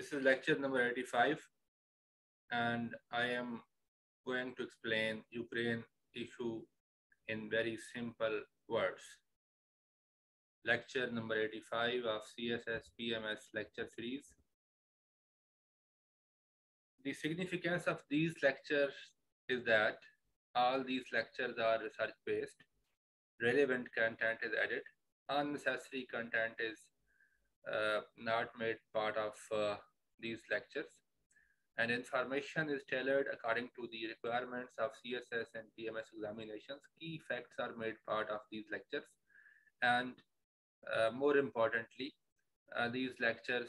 This is lecture number 85 and I am going to explain Ukraine issue in very simple words. Lecture number 85 of CSS PMS lecture series. The significance of these lectures is that all these lectures are research based, relevant content is added, unnecessary content is uh, not made part of uh, these lectures and information is tailored according to the requirements of CSS and PMS examinations. Key facts are made part of these lectures and uh, more importantly, uh, these lectures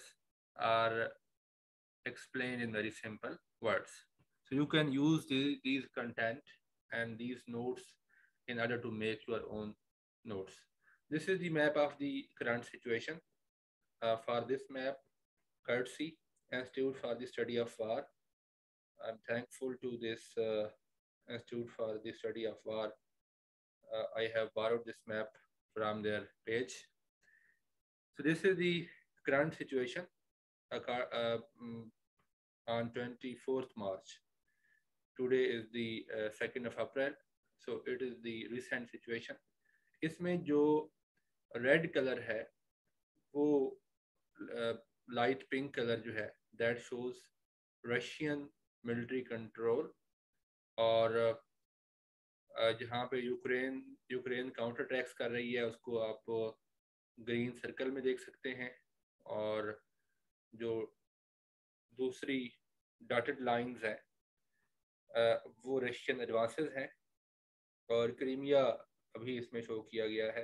are explained in very simple words. So you can use the, these content and these notes in order to make your own notes. This is the map of the current situation. Uh, for this map, courtesy Institute for the Study of War. I'm thankful to this uh, Institute for the Study of War. Uh, I have borrowed this map from their page. So this is the current situation uh, mm, on 24th March. Today is the 2nd of April. So it is the recent situation. इसमें जो red colour है वो light pink colour जो है that shows Russian military control और जहाँ पे Ukraine Ukraine counter attacks कर रही है, उसको आप ग्रीन सर्कल में देख सकते हैं और जो दूसरी डॉटेड लाइंस हैं वो रशियन एडवांसेस हैं और क्रीमिया अभी इसमें शो किया गया है।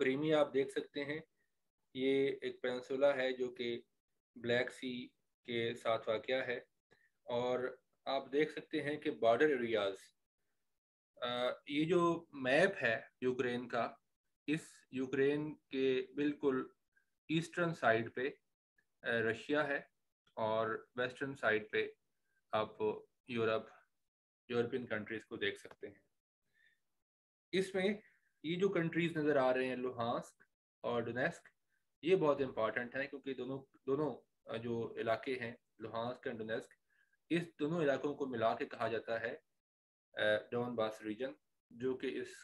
क्रीमिया आप देख सकते हैं, ये एक पेंसुला है जो कि ब्लैक सी के साथ वाक़ है। और आप देख सकते हैं कि बॉर्डर एरियाज़ ये जो मैप है यूक्रेन का, इस यूक्रेन के बिल्कुल ईस्टर्न साइड पे रशिया है और वेस्टर्न साइड पे आप यूरोप, यूरोपियन कंट्रीज़ को देख सकते हैं। इसमें ये जो कंट्रीज़ नज़र आ रहे हैं लुहांस्क और डोनेस्क ये बहुत इंपॉर्टेंट है क्योंकि दोनों दोनों जो इलाके हैं लुहांस्क एंड डोनेस्क, इस दोनों इलाकों को मिला के कहा जाता है डॉन बास रीजन, जो कि इस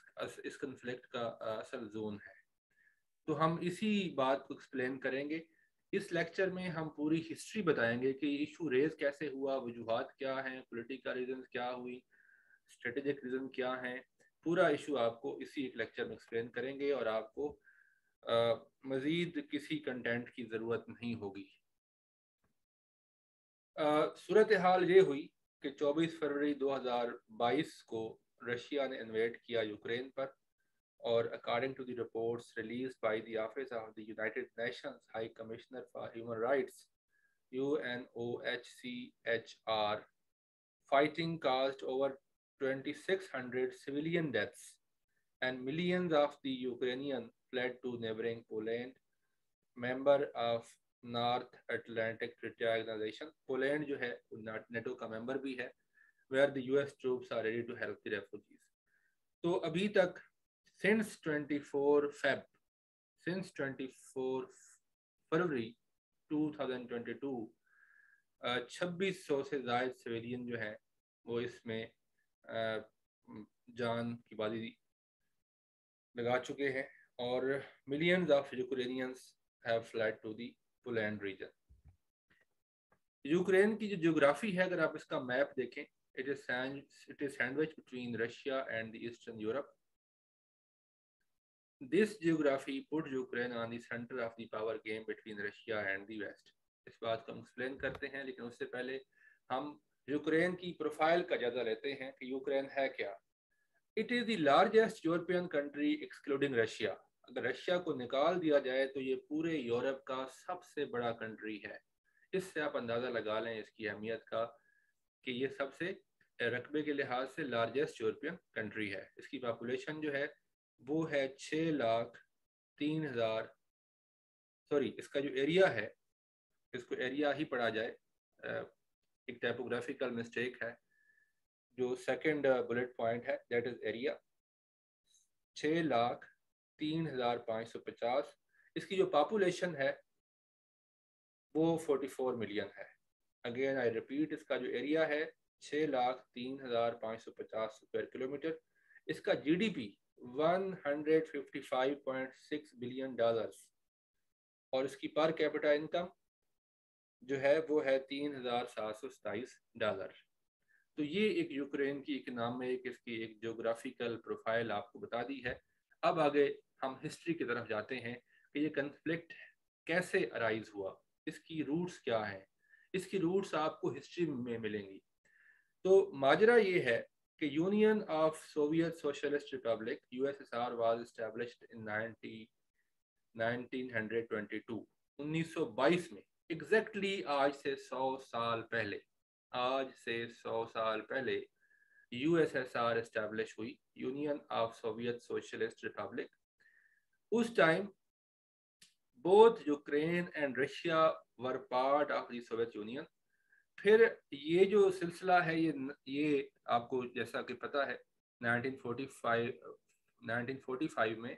इस कन्फ्लिक्ट का असल जोन है। तो हम इसी बात को एक्सप्लेन करेंगे। इस लेक्चर में हम पूरी हिस्ट्री बताएँगे कि इशू रेज कैसे हुआ, वजूहत क्या हैं पॉलिटिकल रीजन क्या हुई स्ट्रेटेजिक रीजन क्या हैं, पूरा इशू आपको इसी एक लेक्चर में एक्सप्लेन करेंगे और आपको मज़ीद किसी कंटेंट की ज़रूरत नहीं होगी। सूरत हाल ये हुई कि 24 फरवरी 2022 को रशिया ने इन्वेट किया यूक्रेन पर और according to the reports release by the office of the United Nations High Commissioner for Human Rights are fighting cost over 2600 civilian deaths and millions of the Ukrainian fled to neighbouring Poland member of North Atlantic Treaty Organisation Poland जो है NATO का member भी है where the US troops are ready to help the refugees तो अभी तक since 24 Feb since 24 फरवरी 2022 छब्बीस सौ से जायद सिविलियन जो है, वो इसमें जान की बाजी लगा चुके हैं, और millions of Ukrainians have fled to the Poland region Ukraine की जो जियोग्राफी है, अगर आप इसका मैप देखें it is it is sandwich between Russia and the eastern Europe this geography put Ukraine on the power game between Russia and the West इस बात को हम एक्सप्लेन करते हैं, लेकिन उससे पहले हम यूक्रेन की प्रोफ़ाइल का जायजा लेते हैं कि यूक्रेन है क्या। It is the largest European country excluding Russia अगर रशिया को निकाल दिया जाए तो ये पूरे यूरोप का सबसे बड़ा कंट्री है। इससे आप अंदाज़ा लगा लें इसकी अहमियत का, कि ये सबसे रकबे के लिहाज से लार्जेस्ट यूरोपियन कंट्री है। इसकी पॉपुलेशन जो है, वो है छः लाख तीन हज़ार सॉरी इसका जो एरिया है, इसको एरिया ही पढ़ा जाए एक टाइपोग्राफिकल मिस्टेक है, जो सेकंड बुलेट पॉइंट है दैट इज़ एरिया छः लाख तीन हज़ार पाँच सौ पचास। इसकी जो पॉपुलेशन है, वो 44 मिलियन है। अगेन आई रिपीट इसका जो एरिया है छः लाख तीन हज़ार पाँच सौ पचास स्क्वायर किलोमीटर इसका जीडीपी 155.6 बिलियन डॉलर्स और इसकी पर कैपिटा इनकम जो है, वो है तीन हज़ार सात सौ सताईस डॉलर तो ये एक यूक्रेन की इकनॉमिक इसकी एक जोग्राफिकल प्रोफ़ाइल आपको बता दी है। अब आगे हम हिस्ट्री की तरफ़ जाते हैं कि ये कन्फ्लिक्ट कैसे अराइज हुआ? इसकी रूट्स क्या हैं? इसकी रूट्स आपको हिस्ट्री में मिलेंगी। तो माजरा ये है कि Union of Soviet Socialist Republic USSR was established in 1922 1922 में। एग्जैक्टली exactly आज से 100 साल पहले, आज से 100 साल पहले यूएसएसआर एस्टैब्लिश हुई Union of Soviet Socialist Republic उस time both Ukraine and Russia were part of the Soviet Union फिर ये जो सिलसिला है, ये ये आपको जैसा कि पता है 1945 1945 में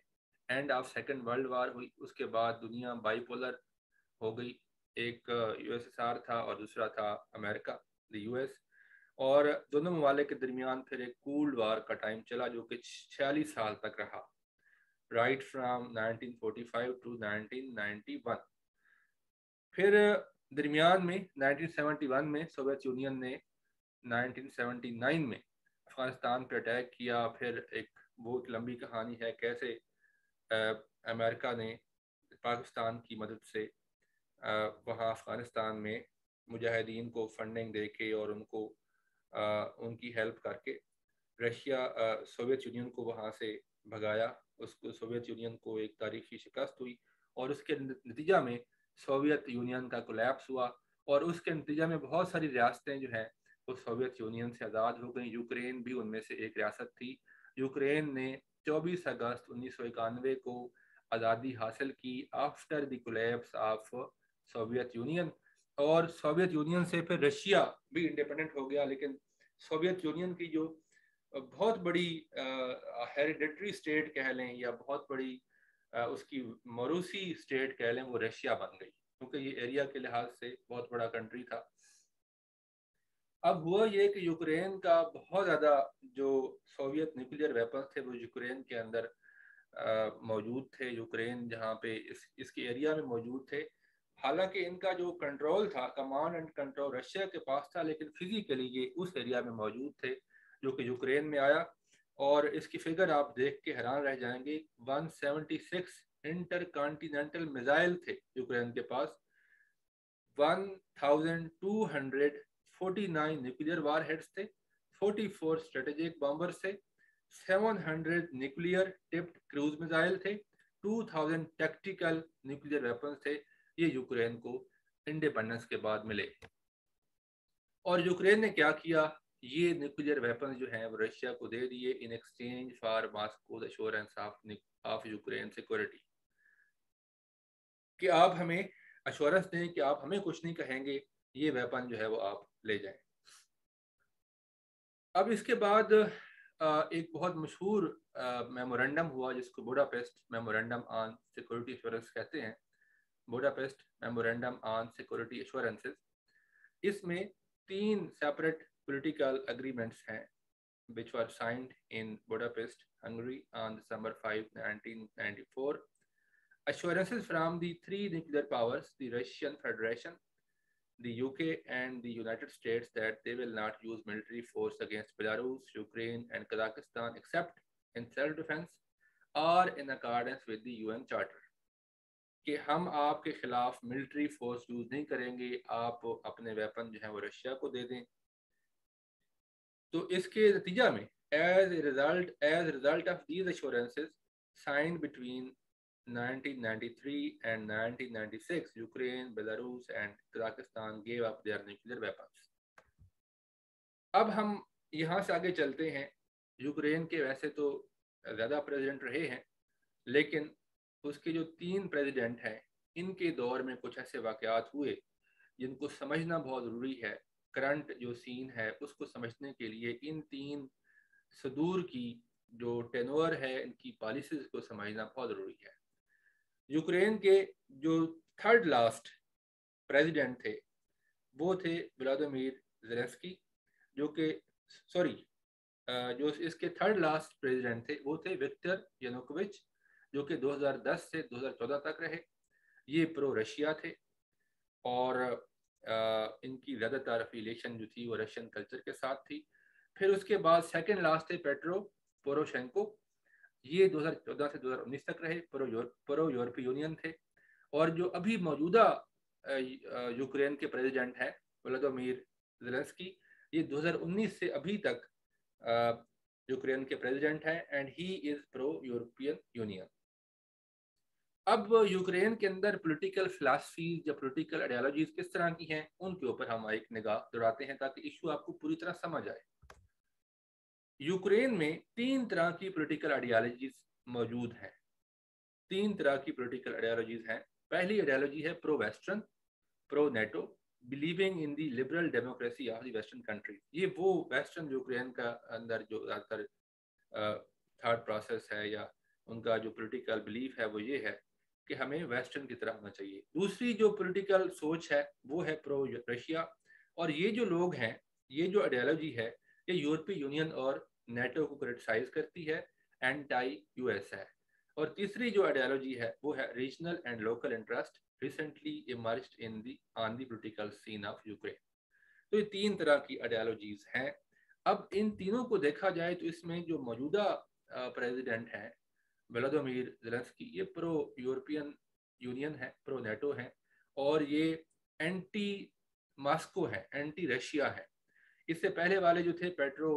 end of Second World War हुई। उसके बाद दुनिया बाईपोलर हो गई। एक यूएसएसआर था और दूसरा था अमेरिका द यूएस और दोनों ममालिक के दरमियान फिर एक कूल्ड वार का टाइम चला, जो कि छियालीस साल तक रहा। राइट फ्राम 1945 टू 1991 फिर दरमियान में 1971 में सोवियत यूनियन ने 1979 में अफ़गानिस्तान पर अटैक किया। फिर एक बहुत लंबी कहानी है कैसे आ, अमेरिका ने पाकिस्तान की मदद से वहाँ अफ़गानिस्तान में मुजाहिदीन को फंडिंग दे के और उनको आ, उनकी हेल्प करके रशिया सोवियत यूनियन को वहाँ से भगाया। उसको सोवियत यूनियन को एक तारीखी शिकस्त हुई और उसके नतीजा में सोवियत यूनियन का कोलैप्स हुआ और उसके नतीजा में बहुत सारी रियासतें जो हैं, वो सोवियत यूनियन से आज़ाद हो गई। यूक्रेन भी उनमें से एक रियासत थी। यूक्रेन ने 24 अगस्त उन्नीस सौ इक्यानवे को आज़ादी हासिल की after the collapse of Soviet Union और सोवियत यूनियन से फिर रशिया भी इंडिपेंडेंट हो गया, लेकिन सोवियत यूनियन की जो बहुत बड़ी हेरिडेटरी स्टेट कह लें या बहुत बड़ी आ, उसकी मरूसी स्टेट कह लें वो रशिया बन गई क्योंकि ये एरिया के लिहाज से बहुत बड़ा कंट्री था। अब हुआ ये कि यूक्रेन का बहुत ज़्यादा जो सोवियत न्यूक्लियर वेपन्स थे वो यूक्रेन के अंदर मौजूद थे। यूक्रेन जहाँ पे इस इसके एरिया में मौजूद थे। हालाँकि इनका जो कंट्रोल था कमांड एंड कंट्रोल रशिया के पास था लेकिन फिजिकली ये उस एरिया में मौजूद थे। जो कि यूक्रेन में आया, और इसकी फिगर आप देख के हैरान रह जाएँगे 176 इंटर कॉन्टिनेंटल मिसाइल थे यूक्रेन के पास। 1249 न्यूक्लियर वार हेड्स थे 44 स्ट्रेटेजिक बॉम्बर्स थे 700 न्यूक्लियर टिप्ड क्रूज मिसाइल थे 2000 टैक्टिकल न्यूक्लियर वेपन्स थे, ये यूक्रेन को इंडिपेंडेंस के बाद मिले। और यूक्रेन ने क्या किया? ये न्यूक्लियर वेपन जो है, वो रशिया को दे दिए in exchange for Moscow assurance of of Ukraine security कि आप हमें अश्योरेंस दें कि आप हमें कुछ नहीं कहेंगे, ये वेपन जो है वो आप ले जाएँ। अब इसके बाद एक बहुत मशहूर मेमोरेंडम हुआ, जिसको Budapest memorandum on security assurance कहते हैं। Budapest memorandum on security assurances इसमें तीन separate political agreements हैं which were signed in Budapest, Hungary on December 5, 1994. Assurances from the three nuclear powers, the Russian Federation, the UK and the United States that they will not use military force against Belarus, Ukraine and Kazakhstan except in self-defense or in accordance with the UN Charter. कि हम आपके खिलाफ military force use नहीं करेंगे आप अपने weapon जो है वो रशिया को दे दें तो इसके नतीजा में as result as result of these assurances sign between 1993 and 1996 Ukraine Belarus and Kazakhstan gave up their nuclear weapons अब हम यहाँ से आगे चलते हैं। यूक्रेन के वैसे तो ज़्यादा प्रेसिडेंट रहे हैं, लेकिन उसके जो तीन प्रेसिडेंट हैं, इनके दौर में कुछ ऐसे वाक़ात हुए, जिनको समझना बहुत ज़रूरी है करंट जो सीन है, उसको समझने के लिए इन तीन सदूर की जो टेनोर है, इनकी पॉलिसीज़ को समझना बहुत ज़रूरी है। यूक्रेन के जो थर्ड लास्ट प्रेसिडेंट थे, वो थे व्लादिमीर जेलेंस्की जो कि सॉरी जो इसके थर्ड लास्ट प्रेसिडेंट थे, वो थे विक्टर यनुकोविच जो कि 2010 से 2014 तक रहे। ये प्रो रशिया थे और इनकी ज़्यादातर अफिलेशन जो थी वो रशियन कल्चर के साथ थी। फिर उसके बाद सेकेंड लास्ट थे पेट्रो पोरोशेंको ये 2014 से 2019 तक रहे प्रो यूरोपीय यूनियन थे। और जो अभी मौजूदा यूक्रेन के प्रेसिडेंट हैं व्लादिमीर जेलेंस्की ये 2019 से अभी तक यूक्रेन के प्रेसिडेंट हैं and he is pro European union अब यूक्रेन के अंदर पॉलिटिकल फिलासफीज या पॉलिटिकल आइडियोलॉजीज किस तरह की हैं, उनके ऊपर हम एक निगाह दौड़ाते हैं ताकि इशू आपको पूरी तरह समझ आए। यूक्रेन में तीन तरह की पॉलिटिकल आइडियोलॉजीज मौजूद हैं। तीन तरह की पॉलिटिकल आइडियालॉजीज हैं। पहली आइडियालॉजी है pro western pro NATO believing in the liberal democracy of the western country ये वो वेस्टर्न यूक्रेन का अंदर जो ज़्यादातर थर्ड प्रोसेस है या उनका जो पॉलिटिकल बिलीफ है वो ये है। कि हमें वेस्टर्न की तरह होना चाहिए। दूसरी जो पॉलिटिकल सोच है, वो है प्रो रशिया और ये जो लोग हैं, ये जो आइडियोलॉजी है, ये यूरोपीय यूनियन और नेटो को क्रिटिसाइज करती है एंटी यूएस है। और तीसरी जो आइडियोलॉजी है, वो है regional and local interest recently emerge in the on the political scene of Ukraine तो ये तीन तरह की आइडियोलॉजीज हैं। अब इन तीनों को देखा जाए तो इसमें जो मौजूदा प्रेसिडेंट हैं व्लादिमीर जेलेंस्की ये प्रो यूरोपियन यूनियन है प्रो नेटो है, और ये एंटी मास्को है एंटी रशिया है। इससे पहले वाले जो थे पेट्रो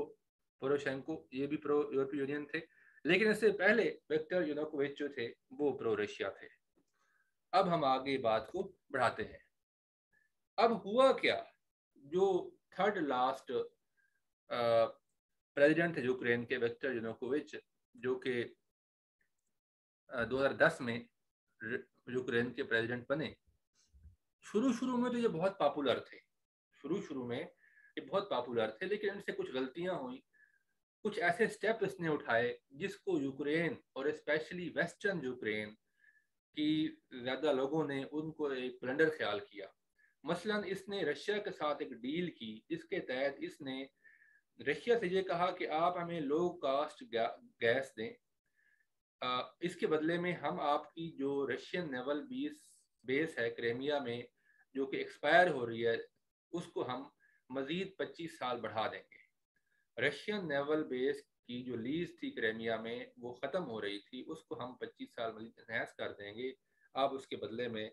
पोरोशेंको ये भी प्रो यूरोपीय यूनियन थे, लेकिन इससे पहले विक्टर यूनोकोविच जो थे, वो प्रो रशिया थे। अब हम आगे बात को बढ़ाते हैं। अब हुआ क्या? जो थर्ड लास्ट प्रेसिडेंट थे यूक्रेन के विक्टर यूनोकोविच जो कि 2010 में यूक्रेन के प्रेसिडेंट बने। शुरू शुरू में तो ये बहुत पॉपुलर थे। शुरू शुरू में ये बहुत पॉपुलर थे, लेकिन इनसे कुछ गलतियाँ हुई। कुछ ऐसे स्टेप इसने उठाए जिसको यूक्रेन और स्पेशली वेस्टर्न यूक्रेन की ज़्यादा लोगों ने उनको एक ब्लंडर ख्याल किया। मसलन इसने रशिया के साथ एक डील की, जिसके तहत इसने रशिया से ये कहा कि आप हमें लो कास्ट गैस दें। इसके बदले में हम आपकी जो रशियन नेवल बीस, बेस है क्रेमिया में, जो कि एक्सपायर हो रही है, उसको हम मज़ीद 25 साल बढ़ा देंगे। रशियन नेवल बेस की जो लीज थी क्रेमिया में, वो ख़त्म हो रही थी, उसको हम 25 साल मजीद इन्हेंस कर देंगे। आप उसके बदले में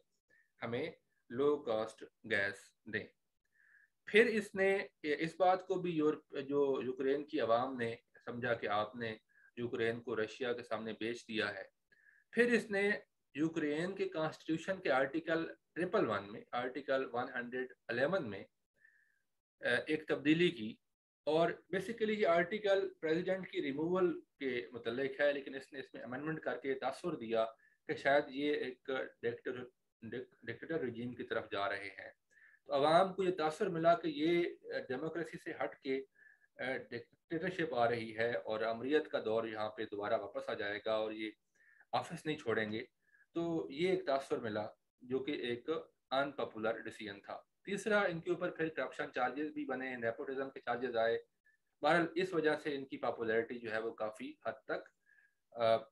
हमें लो कॉस्ट गैस दें। फिर इसने, इस बात को भी यूरोप, जो यूक्रेन की आवाम ने समझा कि आपने यूक्रेन को रशिया के सामने बेच दिया है। फिर इसने यूक्रेन के कॉन्स्टिट्यूशन के आर्टिकल ट्रिपल वन में आर्टिकल 111 में एक तब्दीली की और बेसिकली ये आर्टिकल प्रेसिडेंट की रिमूवल के मतलब है, लेकिन इसने इसमें अमेंडमेंट करके तासर दिया कि शायद ये एक डिक्टेटर रिजीम की तरफ़ जा रहे हैं। तो आवाम को ये तासर मिला कि ये डेमोक्रेसी से हट के डिक्टेटरशिप आ रही है और अमरीत का दौर यहाँ पे दोबारा वापस आ जाएगा और ये ऑफ़िस नहीं छोड़ेंगे। तो ये एक तासर मिला जो कि एक अनपॉपुलर डिसीज़न था। तीसरा, इनके ऊपर फिर करप्शन चार्जेस भी बने नेपोटिज्म के चार्जेस आए। बहरहाल, इस वजह से इनकी पॉपुलैरिटी जो है वो काफ़ी हद तक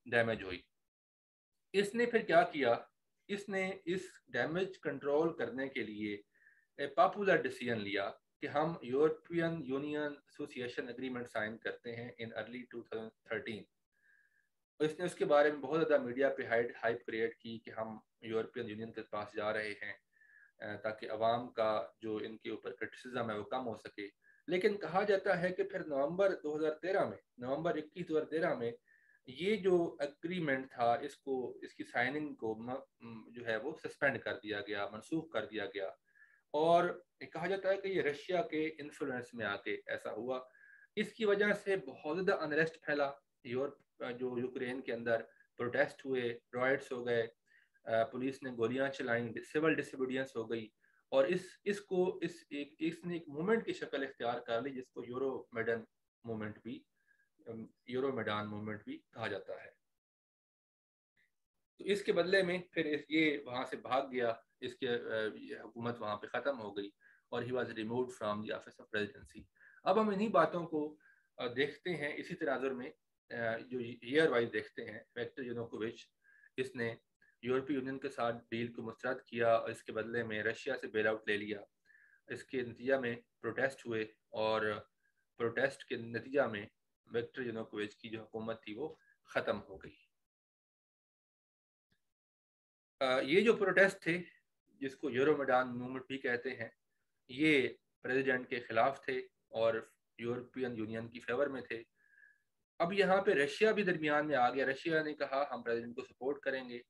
डैमेज हुई। इसने फिर क्या किया? इसने इस डैमेज कंट्रोल करने के लिए पॉपुलर डिसीज़न लिया। कि हम European Union association agreement sign करते हैं इन अर्ली 2013 इसने उसके बारे में बहुत ज़्यादा मीडिया पे हाइड हाइप क्रिएट की कि हम यूरोपियन यूनियन के पास जा रहे हैं ताकि अवाम का जो इनके ऊपर क्रिटिसिज्म है वो कम हो सके। लेकिन कहा जाता है कि फिर नवंबर 2013 में, नवंबर 21 2013 में ये जो एग्रीमेंट था, इसको, इसकी साइनिंग को जो है वो सस्पेंड कर दिया गया, मनसूख कर दिया गया। और कहा जाता है कि ये रशिया के इन्फ्लुएंस में आके ऐसा हुआ। इसकी वजह से बहुत ज़्यादा अनरेस्ट फैला। यूरोप, जो यूक्रेन के अंदर प्रोटेस्ट हुए रॉयट्स हो गए पुलिस ने गोलियाँ चलाई सिविल डिसोबीडियंस हो गई और इस, इसको, इस एक, इसने एक मूवमेंट की शक्ल इख्तियार कर ली, जिसको यूरो मेडन मूवमेंट भी यूरो मैदान मूवमेंट भी कहा जाता है। तो इसके बदले में फिर ये वहाँ से भाग गया। इसके हुकूमत वहाँ पे ख़त्म हो गई और he was remove from the office of presidency अब हम इन्हीं बातों को देखते हैं, इसी तनाजुर में जो ईयर वाइज देखते हैं वेक्टर यूनोकोविच इसने यूरोपीय यूनियन के साथ डील को मुस्तरद किया और इसके बदले में रशिया से बेल आउट ले लिया। इसके नतीजा में प्रोटेस्ट हुए और प्रोटेस्ट के नतीजा में वेक्टर यूनोकोविच की जो हुकूमत थी वो ख़त्म हो गई। ये जो प्रोटेस्ट थे जिसको यूरोमेडान मूवमेंट भी कहते हैं, ये प्रेसिडेंट के खिलाफ थे और यूरोपियन यूनियन की फेवर में थे। अब यहाँ पे रशिया भी दरमियान में आ गया। रशिया ने कहा, हम प्रेसिडेंट को सपोर्ट करेंगे।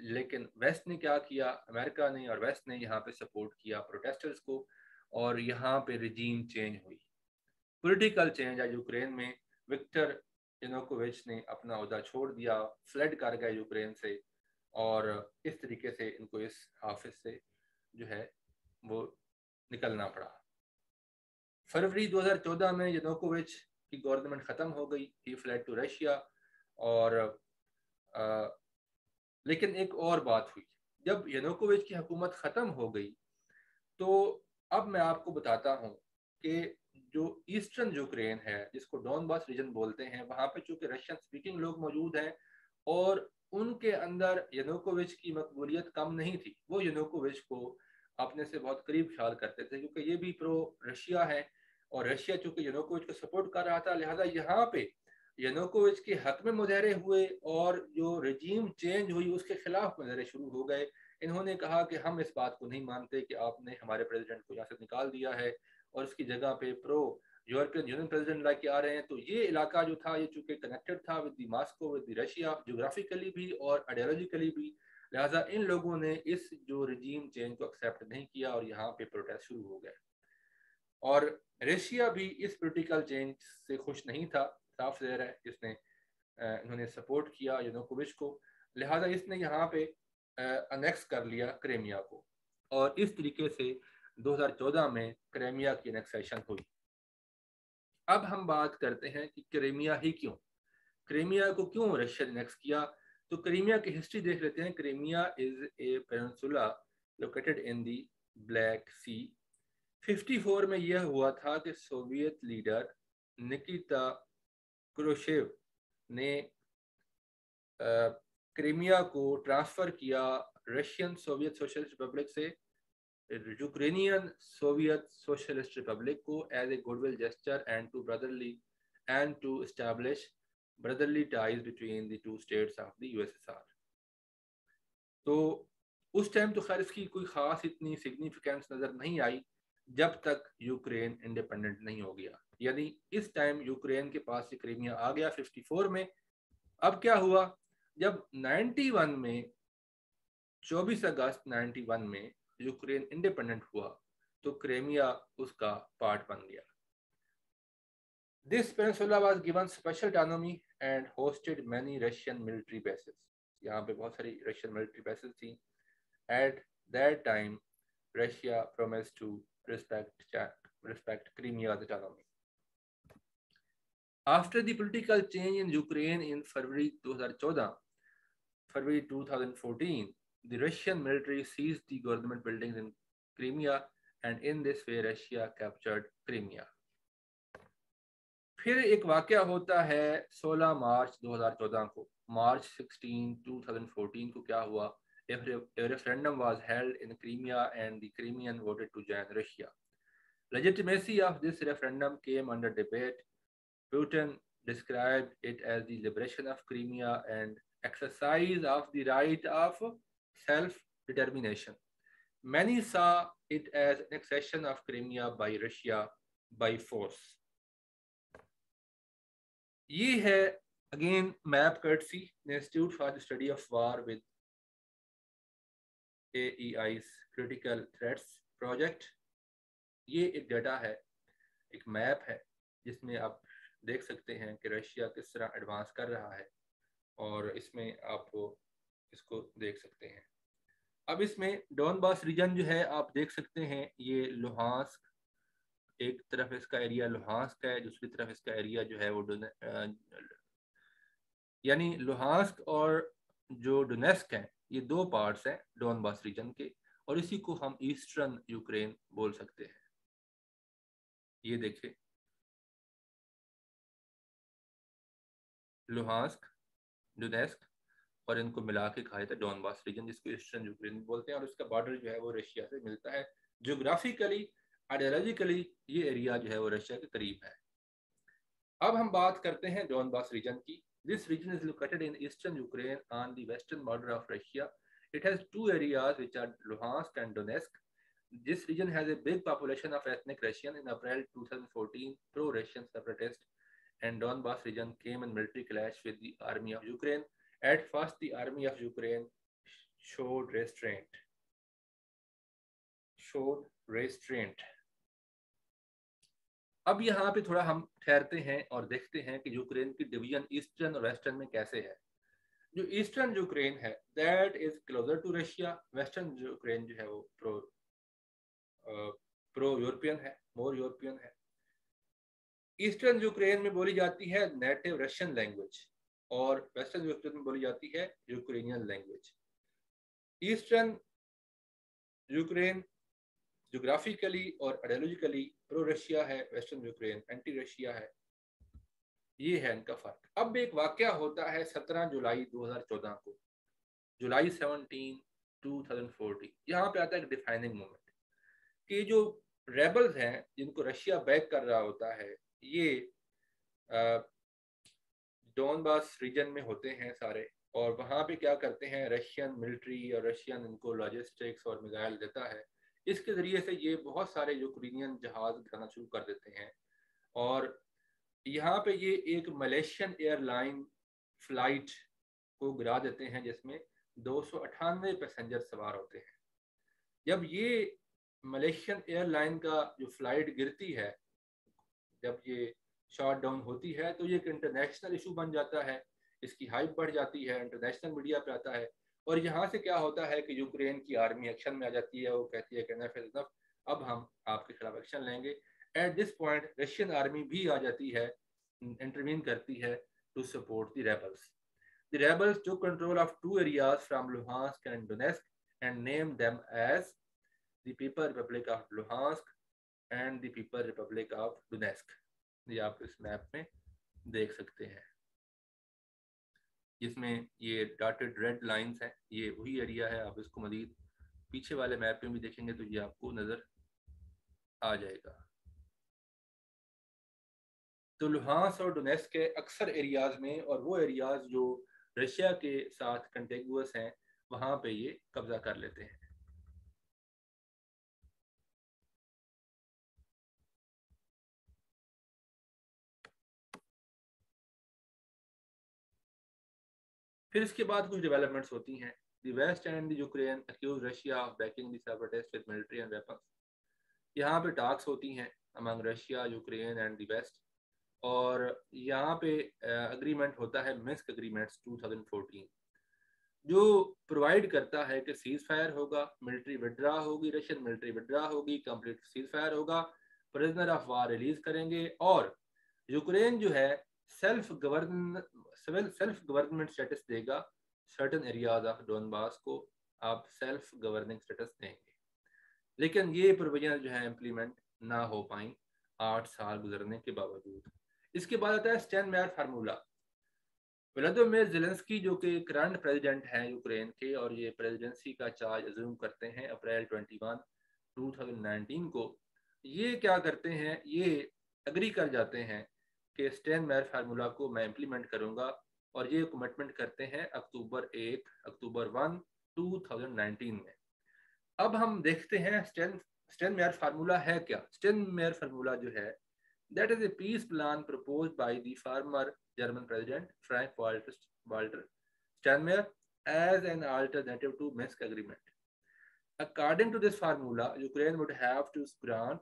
लेकिन वेस्ट ने क्या किया? अमेरिका ने और वेस्ट ने यहाँ पे सपोर्ट किया प्रोटेस्टर्स को और यहाँ पे रिजीम चेंज हुई। पॉलिटिकल चेंज है यूक्रेन में विक्टर इनोकोविच ने अपना अहदा छोड़ दिया। फ्लड कर गया यूक्रेन से। और इस तरीके से इनको इस हाफिज से जो है वो निकलना पड़ा। फरवरी 2014 में यनोकोविच की गवर्नमेंट ख़त्म हो गई ही फ्लैट टू रशिया और आ, लेकिन एक और बात हुई। जब यनोकोविच की हुकूमत ख़त्म हो गई तो अब मैं आपको बताता हूँ कि जो ईस्टर्न यूक्रेन है जिसको डॉनबास रीजन बोलते हैं वहाँ पे चूँकि रशियन स्पीकिंग लोग मौजूद हैं और उनके अंदर यनोकोविच की मकबूलियत कम नहीं थी। वो यनोकोविच को अपने से बहुत करीब ख्याल करते थे, क्योंकि ये भी प्रो रशिया है और रशिया चूँकि यनोकोविच को सपोर्ट कर रहा था, लिहाजा यहाँ पे यनोकोविच के हक में मुजहरे हुए और जो रजीम चेंज हुई, उसके खिलाफ मुजहरे शुरू हो गए। इन्होंने कहा कि हम इस बात को नहीं मानते कि आपने हमारे प्रेसिडेंट को यहाँ से निकाल दिया है और उसकी जगह पे प्रो यूरोपियन यूनियन प्रेसिडेंट लाके आ रहे हैं तो ये इलाका जो था, ये चूँकि कनेक्टेड था with Moscow with the Russia geographically भी और आइडियोलॉजिकली भी, लिहाजा इन लोगों ने इस जो रजीम चेंज को एक्सेप्ट नहीं किया और यहाँ पे प्रोटेस्ट शुरू हो गए। और रशिया भी इस पोलिटिकल चेंज से खुश नहीं था, साफ़ जहर है इसने इन्होंने सपोर्ट किया यूनोकोविच को। लिहाजा इसने यहाँ पे अनेक्स कर लिया क्रेमिया को। और इस तरीके से 2014 में क्रेमिया की अनेक्सेशन हुई। अब हम बात करते हैं कि क्रेमिया ही क्यों? क्रेमिया को क्यों रशिया ने नेक्स्ट किया? तो क्रीमिया की हिस्ट्री देख लेते हैं। Crimea is a peninsula located in the Black Sea 54 में यह हुआ था कि सोवियत लीडर निकिता क्रोशेव ने क्रीमिया को ट्रांसफ़र किया रशियन सोवियत सोशलिस्ट रिपब्लिक से। यूक्रेनियन सोवियत सोशलिस्ट रिपब्लिक को as a goodwill gesture and to brotherly and to establish brotherly ties between the two states of the USSR तो उस time तो खैर इसकी कोई ख़ास इतनी सिग्निफिकेंस नज़र नहीं आई, जब तक यूक्रेन इंडिपेंडेंट नहीं हो गया। यानी इस टाइम यूक्रेन के पास से क्रीमिया आ गया 54 में। अब क्या हुआ? जब 91 में 24 अगस्त 91 में यूक्रेन इंडिपेंडेंट हुआ तो क्रेमिया उसका पार्ट बन गया। This peninsula was given special autonomy and hosted many Russian military bases यहाँ पे बहुत सारी रशियन मिलिट्री बेसिस थी। At that time Russia promise to respect respect Crimea autonomy. After the political change in Ukraine in February 2014, February 2014, the Russian military seized the government buildings in Crimea and in this way Russia captured Crimea. फिर एक वाक्य होता है 16 मार्च 2014 को मार्च 16 2014 को क्या हुआ a referendum was held in Crimea and the Crimean voted to join Russia. Legitimacy of this referendum came under debate. Putin described it as the liberation of Crimea and exercise of the right of self-determination. Many saw it as an accession of Crimea by Russia by force. ये है again map courtesy Institute for the Study of War with AEI's critical threats project ये एक data है एक map है जिसमें आप देख सकते हैं कि रशिया किस तरह एडवांस कर रहा है और इसमें आप इसको देख सकते हैं। अब इसमें डॉनबास रीजन जो है, आप देख सकते हैं, ये लोहांस्क, एक तरफ़ इसका एरिया लोहांस्क है, दूसरी तरफ़ इसका एरिया जो है वो यानी लोहांस्क और जो डोनेस्क है, ये दो पार्ट्स हैं डोनबास रीजन के, और इसी को हम ईस्टर्न यूक्रेन बोल सकते हैं। ये देखें लुहास्क, डोनेस्क और इनको मिला के जाता है डॉनबास रीजन जिसको ईस्टर्न यूक्रेन बोलते हैं और इसका बॉर्डर जो है वो रशिया से मिलता है जोग्राफिकली आइडियोलॉजिकली ये एरिया जो है वो रशिया के करीब है अब हम बात करते हैं डॉनबास रीजन की this region is located in eastern Ukraine on the western border of Russia it has two areas which are Luhansk and Donetsk This region has a big population of ethnic Russian. In April 2014, pro-Russian separatists and Donbas region came in military clash with the army of Ukraine. At first, the army of Ukraine showed restraint. Showed restraint. अब यहाँ पे थोड़ा हम ठहरते हैं और देखते हैं कि यूक्रेन की डिवीज़न ईस्टर्न और वेस्टर्न में कैसे है जो ईस्टर्न यूक्रेन है that is closer to Russia western Ukraine जो है वो प्रो प्रो यूरोपियन है मोर यूरोपियन है ईस्टर्न यूक्रेन में बोली जाती है नेटिव रशियन लैंग्वेज और वेस्टर्न यूक्रेन में बोली जाती है Ukrainian language eastern Ukraine geographically और आइडियोलॉजिकली प्रो रशिया है वेस्टर्न यूक्रेन एंटी रशिया है. ये है इनका फ़र्क। अब एक वाक्य होता है 17 जुलाई 2014 को। जुलाई 17 2014 यहाँ पे आता है डिफाइनिंग मोमेंट कि जो रेबल्स हैं, जिनको रशिया बैक कर रहा होता है, ये डोनबास रीजन में होते हैं सारे, और वहाँ पे क्या करते हैं रशियन मिलिट्री और रशियन इनको लॉजिस्टिक्स और मिसाइल देता है। इसके ज़रिए से ये बहुत सारे यूक्रेनियन जहाज़ गिराना शुरू कर देते हैं। और यहाँ पे ये एक मलेशियन एयरलाइन फ़्लाइट को गिरा देते हैं, जिसमें दो सौ अठानवे पैसेंजर सवार होते हैं। जब ये मलेशियन एयरलाइन का जो फ़्लाइट गिरती है, जब ये शॉट डाउन होती है तो ये एक इंटरनेशनल इशू बन जाता है। इसकी हाइप बढ़ जाती है इंटरनेशनल मीडिया पे आता है। और यहाँ से क्या होता है कि यूक्रेन की आर्मी एक्शन में आ जाती है, वो कहती है कि नफ अब हम आपके खिलाफ एक्शन लेंगे। At this point Russian army भी आ जाती है इंटरवीन करती है to support the rebels The rebels took control of two areas from Luhansk and Donetsk and named them as the People Republic of Luhansk and the People Republic of Donetsk. ये आप इस map में देख सकते हैं। जिसमें ये dotted red lines हैं, ये वही एरिया है, आप इसको मजीद पीछे वाले मैप में भी देखेंगे तो ये आपको नज़र आ जाएगा। तो लुहांस और डोनेस के अक्सर एरियाज़ में और वो एरियाज़ जो रशिया के साथ कंटेगुअस हैं, वहाँ पे ये कब्जा कर लेते हैं। फिर इसके बाद कुछ डेवलपमेंट्स होती हैं। The west and the Ukraine accuse Russia of backing the separatist with military and weapons यहाँ पे टॉक्स होती हैं among Russia Ukraine and the west और यहाँ पे अग्रीमेंट होता है मिस्क अग्रीमेंट्स 2014 जो प्रोवाइड करता है कि सीज फायर होगा मिलिट्री विड्रा होगी रशियन मिलिट्री विड्रा होगी कंप्लीट सीज फायर होगा प्रिजनर ऑफ़ वार रिलीज़ करेंगे और यूक्रेन जो है self govern self government status देगा सर्टन एरियाज़ ऑफ़ डोनबास को, आप सेल्फ गवर्निंग स्टेटस देंगे। लेकिन ये प्रोविज़न जो है इम्प्लीमेंट ना हो पाई आठ साल गुजरने के बावजूद। इसके बाद आता है Steinmeier formula Vladimir Zelensky जो कि करंट प्रेसिडेंट हैं यूक्रेन के, और ये प्रेसिडेंसी का चार्ज अज्यूम करते हैं अप्रैल 21 2019 को, ये क्या करते हैं? ये अग्री कर जाते हैं कि स्टैन मेयर फार्मूला को मैं इम्प्लीमेंट करूँगा और ये कमिटमेंट करते हैं अक्टूबर एक अक्टूबर वन 2019 में अब हम देखते हैं स्टैन स्टैन मेयर फार्मूला है क्या स्टैन मेयर फार्मूला जो है that is a peace plan propose by the former German president Frank Walter Steinmeier as an alternative to Minsk agreement. According to this formula, Ukraine would have to grant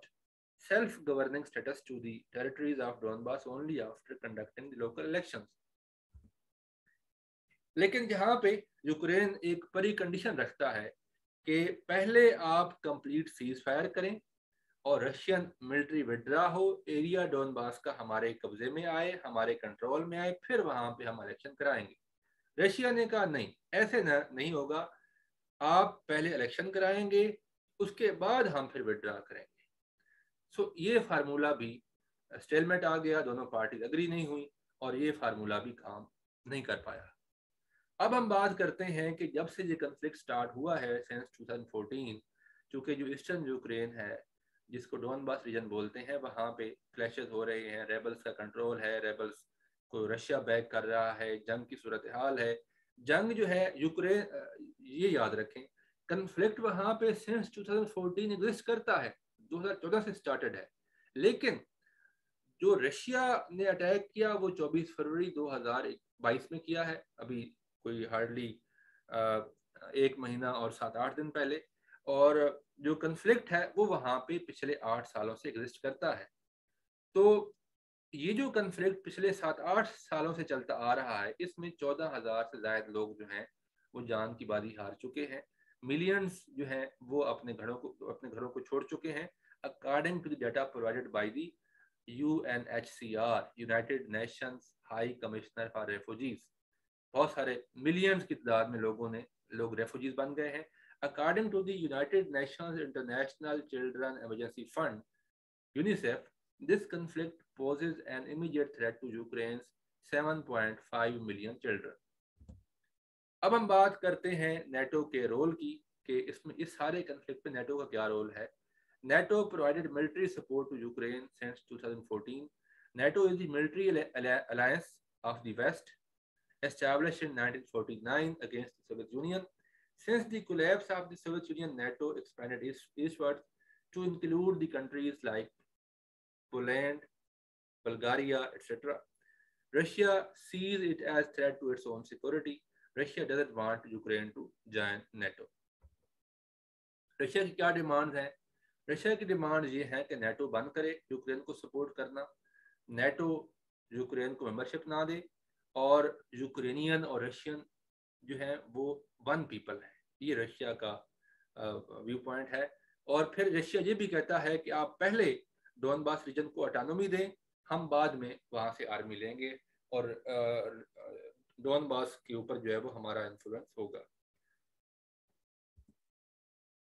self-governing status to the territories of Donbass only after conducting the local elections. लेकिन जहाँ पे Ukraine एक परी condition रखता है कि पहले आप कंप्लीट सीज फायर करें और रशियन मिलिट्री विड्रा हो एरिया डोनबास का हमारे कब्जे में आए हमारे कंट्रोल में आए फिर वहाँ पे हम इलेक्शन कराएँगे। रशिया ने कहा नहीं ऐसे न, नहीं होगा। आप पहले इलेक्शन कराएँगे उसके बाद हम फिर विड्रा करेंगे। सो ये फार्मूला भी स्टेलमेट आ गया, दोनों पार्टी अग्री नहीं हुई और ये फार्मूला भी काम नहीं कर पाया। अब हम बात करते हैं कि जब से ये कंफ्लिक्ट स्टार्ट हुआ है सिंस 2014 चूँकि जो ईस्टर्न यूक्रेन है, जिसको डोनबास रीजन बोलते हैं, वहाँ पे क्लैशेस हो रहे हैं रेबल्स का कंट्रोल है रेबल्स को रशिया बैक कर रहा है, जंग की सूरत हाल है। जंग जो है यूक्रेन ये याद रखें कंफ्लिक्ट वहाँ पे सिंस 2014 एग्जिस्ट करता है। 2014 से स्टार्टेड है। लेकिन जो रशिया ने अटैक किया, वो 24 फरवरी 2022 में किया है। अभी कोई हार्डली एक महीना और सात आठ दिन पहले। और जो कंफ्लिक्ट है, वो वहाँ पे पिछले आठ सालों से एग्जिस्ट करता है। तो ये जो कन्फ्लिक्ट पिछले सात आठ सालों से चलता आ रहा है, इसमें चौदह हज़ार से ज़्यादा लोग जो हैं, वो जान की बाजी हार चुके हैं। मिलियंस जो हैं, वो अपने घरों को, अपने घरों को छोड़ चुके हैं। Provided by the U N H C R United Nations High Commissioner for Refugees बहुत सारे मिलियंस की तादाद में लोगों ने, लोग रेफ्यूजीज बन गए हैं। According to the United Nations International Children Emergency Fund UNICEF this conflict poses an immediate threat to Ukraine's 7.5 million children. अब हम बात करते हैं नेटो के रोल की, कि इसमें, इस सारे कंफ्लिक्ट में नेटो का क्या रोल है? NATO provided military support to Ukraine since 2014 NATO is the military alliance of the West established in 1949 against the Soviet Union. Since the collapse of the Soviet Union, NATO expanded eastward to include the countries like Poland, Bulgaria, etc. Russia sees it as threat to its own security. Russia doesn't want Ukraine to join NATO. Russia की क्या demand है Russia की demand ये है कि NATO बंद करे, Ukraine को सपोर्ट करना। नेटो यूक्रेन को मेंबरशिप ना दे और यूक्रेनियन और रशियन जो है, वो वन पीपल है। ये रशिया का व्यू पॉइंट है। और फिर रशिया ये भी कहता है कि आप पहले डोनबास रीजन को अटानोमी दें, हम बाद में वहाँ से आर्मी लेंगे और डोनबास के ऊपर जो है, वो हमारा इन्फ्लुएंस होगा।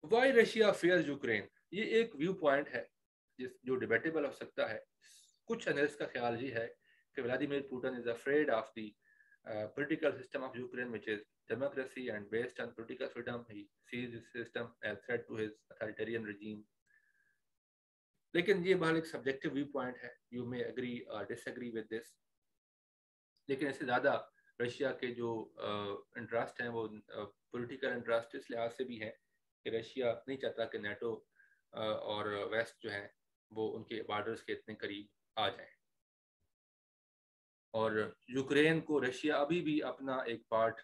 वाई रशिया फेयर यूक्रेन ये एक व्यू पॉइंट है जिस जो डिबेटेबल हो सकता है कुछ एनालिस्ट का ख्याल ये है कि Vladimir Putin is afraid of the political system of Ukraine, which is democracy and based on political freedom. He sees this system as threat to. लेकिन ये बहल एक सब्जेक्टिव व्यू पॉइंट है you may agree disagree with this लेकिन इससे ज़्यादा Russia के जो इंटरेस्ट हैं वो पॉलिटिकल इंटरेस्ट इस लिहाज से भी है कि रशिया नहीं चाहता कि नेटो और वेस्ट जो है, वो उनके बॉर्डर्स के इतने करीब आ जाए। और यूक्रेन को रशिया अभी भी अपना एक पार्ट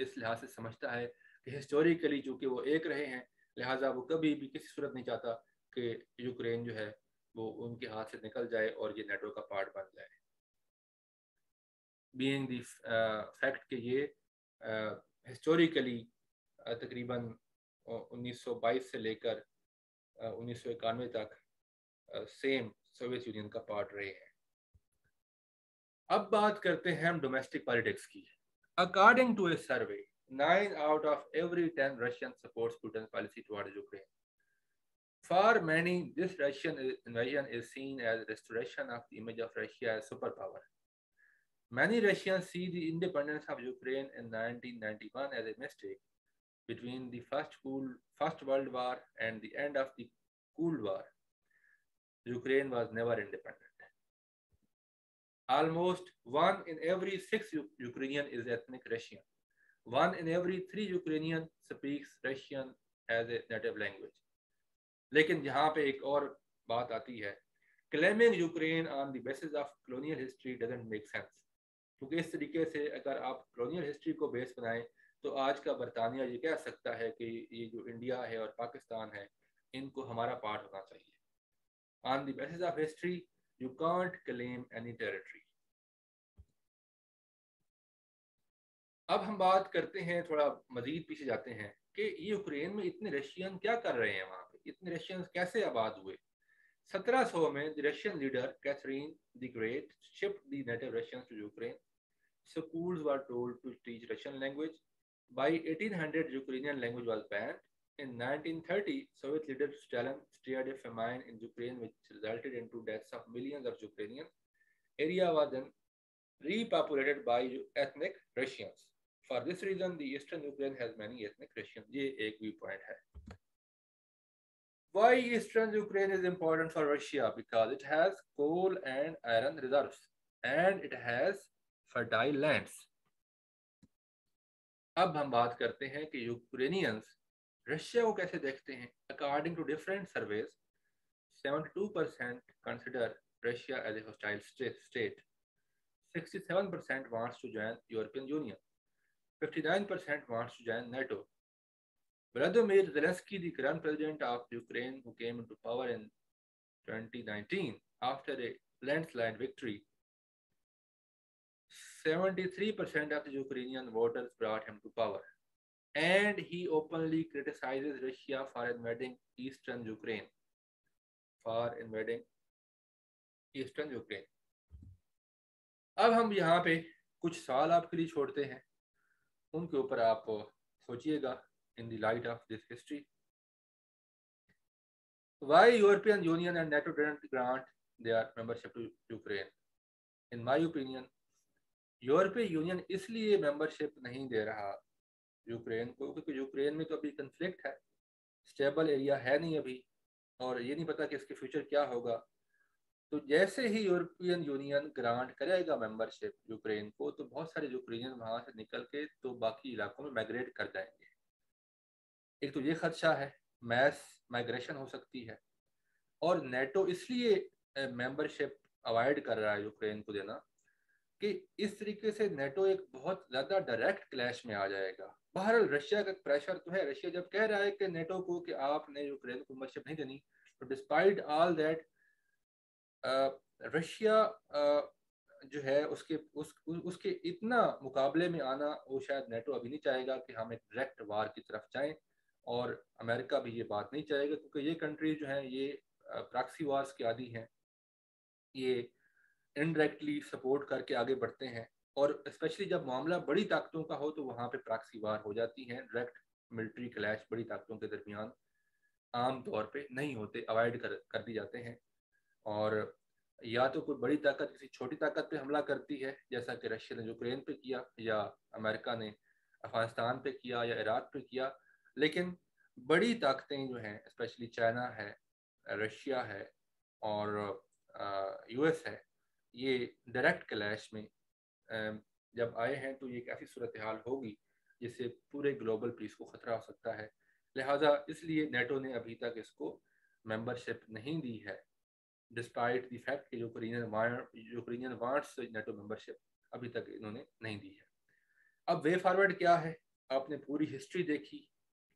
इस लिहाज से समझता है कि हिस्टोरिकली चूँकि वो एक रहे हैं, लिहाजा वो कभी भी किसी सूरत नहीं चाहता कि यूक्रेन जो है, वो उनके हाथ से निकल जाए और ये नेटो का पार्ट बन जाए। बीइंग दी फैक्ट कि ये हिस्टोरिकली तकरीबन 1922 से लेकर उन्नीस सौ इक्यानवे तक सेम सोवियत यूनियन का पार्ट रहे हैं अब बात करते हैं हम डोमेस्टिक पॉलिटिक्स की according to a survey nine out of every ten Russian supports Putin policy towards Ukraine For many, this Russian invasion is seen as restoration of the image of Russia as superpower. Many Russians see the independence of Ukraine in 1991 as a mistake between the First, cool, First World War and the end of the Cold War. Ukraine was never independent. Almost one in every six Ukrainian is ethnic Russian. One in every three Ukrainian speaks Russian as a native language. लेकिन यहाँ पे एक और बात आती है claiming Ukraine on the basis of colonial history doesn't make sense क्योंकि इस तरीके से अगर आप कलोनियल हिस्ट्री को बेस बनाएँ तो आज का बरतानिया ये कह सकता है कि ये जो इंडिया है और पाकिस्तान है, इनको हमारा पार्ट होना चाहिए। On the of history you can't claim any territory अब हम बात करते हैं, थोड़ा मजीद पीछे जाते हैं कि यूक्रेन में इतने रशियन क्या कर रहे हैं वहाँ इतने रशियन कैसे आबाद हुए? 1700 में the Russian leader Catherine the Great shift the native Russians to Ukraine schools were told to teach Russian. By 1800, Ukrainian language was banned. In 1930, Soviet leader Stalin steered a famine in Ukraine, which resulted into deaths of millions of Ukrainians. Area was then repopulated by ethnic Russians. For this reason, the eastern Ukraine has many ethnic Russians. ये एक viewpoint है. Why eastern Ukraine is important for Russia? Because it has coal and iron reserves and it has fertile lands. अब हम बात करते हैं कि Ukrainians Russia को कैसे देखते हैं। According to different surveys 72% percent consider Russia as a hostile state 67% percent wants to join European Union 59% percent wants to join NATO Vladimir Zelensky the current president of Ukraine who came into power in 2019 after a landslide victory 73% of the Ukrainian voters brought him to power. And he openly criticizes Russia for invading eastern Ukraine. For invading eastern Ukraine. अब हम यहाँ पे कुछ सवाल आपके लिए छोड़ते हैं उनके ऊपर आप सोचिएगा in the light of this history. Why European Union and NATO didn't grant their membership to Ukraine? In my opinion, यूरोपीय यूनियन इसलिए मेंबरशिप नहीं दे रहा यूक्रेन को, क्योंकि यूक्रेन में तो अभी कंफ्लिक्ट है। स्टेबल एरिया है नहीं अभी, और ये नहीं पता कि इसके फ्यूचर क्या होगा। तो जैसे ही यूरोपियन यूनियन ग्रांट करेगा मेंबरशिप यूक्रेन को तो बहुत सारे यूक्रेनियन वहाँ से निकल के तो बाकी इलाकों में माइग्रेट कर जाएँगे। एक तो ये खदशा है मैस माइग्रेशन हो सकती है। और नेटो इसलिए मेंबरशिप अवॉइड कर रहा है यूक्रेन को देना कि इस तरीके से नेटो एक बहुत ज़्यादा डायरेक्ट क्लैश में आ जाएगा। बहरहाल रशिया का प्रेशर तो है। रशिया जब कह रहा है कि नेटो को कि आपने यूक्रेन को मेंबरशिप नहीं देनी तो डिस्पाइट ऑल दैट रशिया जो है उसके, उस, उसके इतना मुकाबले में आना वो शायद नेटो अभी नहीं चाहेगा कि हम एक डायरेक्ट वार की तरफ़ जाएँ, और अमेरिका भी ये बात नहीं चाहेगा, क्योंकि ये कंट्री जो है, ये प्रॉक्सी वार्स के आदि हैं। ये इनडायरेक्टली सपोर्ट करके आगे बढ़ते हैं। और स्पेशली जब मामला बड़ी ताकतों का हो तो वहाँ पे प्रॉक्सी वार हो जाती हैं। डायरेक्ट मिलिट्री क्लैश बड़ी ताकतों के दरमियान आम तौर पे नहीं होते अवॉइड कर कर दी जाते हैं। और या तो कोई बड़ी ताकत, किसी छोटी ताकत पे हमला करती है, जैसा कि रशिया ने यूक्रेन पे किया, या अमेरिका ने अफ़गानिस्तान पे किया, या इराक पे किया। लेकिन बड़ी ताकतें जो हैं स्पेशली चाइना है, रशिया है, और यूएस है ये डायरेक्ट क्लैश में जब आए हैं तो ये एक ऐसी सूरत हाल होगी जिससे पूरे ग्लोबल पीस को ख़तरा हो सकता है। लिहाजा इसलिए नेटो ने अभी तक इसको मेंबरशिप नहीं दी है डिस्पाइट द फैक्ट कि Ukrainian Ukrainian wants NATO membership अभी तक इन्होंने नहीं दी है। अब वे फॉरवर्ड क्या है? आपने पूरी हिस्ट्री देखी।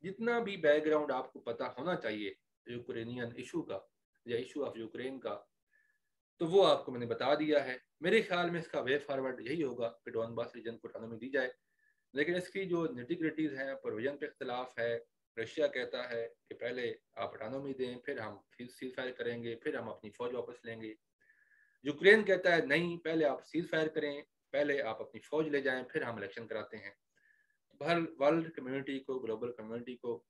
जितना भी बैकग्राउंड आपको पता होना चाहिए यूक्रेनियन इशू का या इशू ऑफ़ यूक्रेन का तो वो आपको मैंने बता दिया है। मेरे ख्याल में इसका वे फॉरवर्ड यही होगा कि डॉनबास रीजन को ऑटोनॉमी दी जाए। लेकिन इसकी जो निटिग्रिटीज हैं प्रोविज़न पे इख्तलाफ है, रशिया कहता है कि पहले आप ऑटोनॉमी दें, फिर हम फिर सीज फायर करेंगे, फिर हम अपनी फौज वापस लेंगे। यूक्रेन कहता है, नहीं, पहले आप सीज फायर करें, पहले आप अपनी फौज ले जाएँ, फिर हम इलेक्शन कराते हैं। हर वर्ल्ड कम्युनिटी को ग्लोबल कम्युनिटी को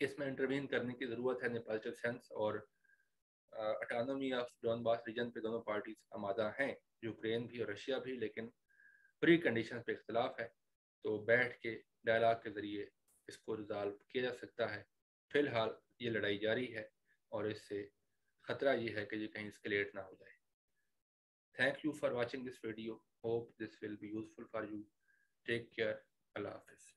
इसमें इंटरवीन करने की ज़रूरत है नेपाल सेंस और अटानमी ऑफ़ डॉनबास रीजन पे दोनों पार्टीज़ आमादा हैं यूक्रेन भी और रशिया भी, लेकिन प्री कंडीशन पे इख्तलाफ है तो बैठ के डायलाग के ज़रिए इसको रिजॉल्व किया जा सकता है। फ़िलहाल ये लड़ाई जारी है और इससे ख़तरा ये है कि ये कहीं स्केलेट ना हो जाए। Thank you for watching this video hope this will be useful for you take care अल्लाह हाफिज़